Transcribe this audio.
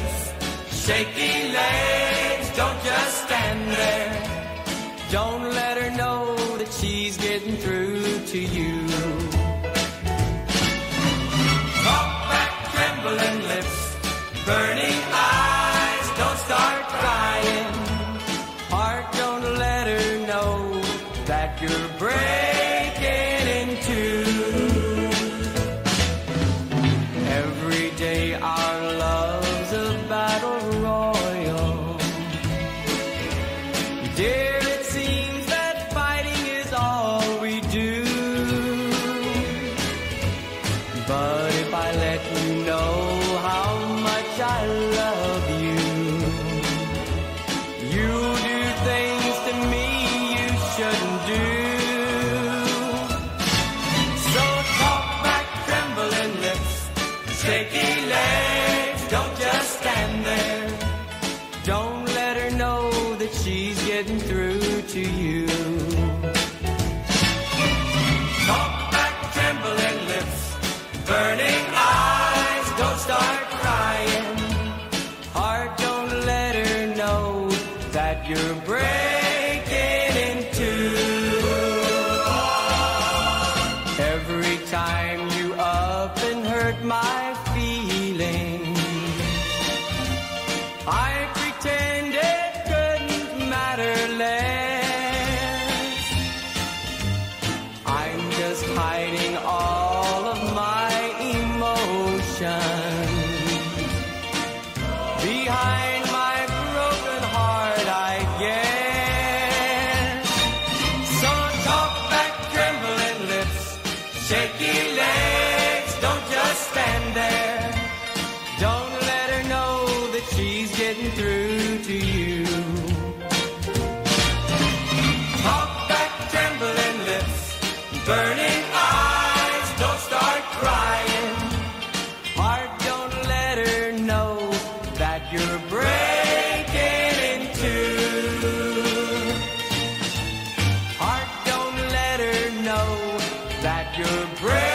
lips, shaky legs. Don't just stand there. Don't let her know that she's getting through to you. Talk back, trembling lips, burning eyes. Don't start crying. Heart, don't let her know that you're breaking shaky legs. Don't just stand there. Don't let her know that she's getting through to you. Talk back, trembling lips, burning eyes. Don't start crying. Heart, don't let her know that you're breaking hiding all of my emotions behind my broken heart, I guess. So talk back, trembling lips, shaky legs. Don't just stand there. Don't let her know that she's getting through Burning eyes, don't start crying. Heart, don't let her know that you're breaking in two. Heart, don't let her know that you're breaking.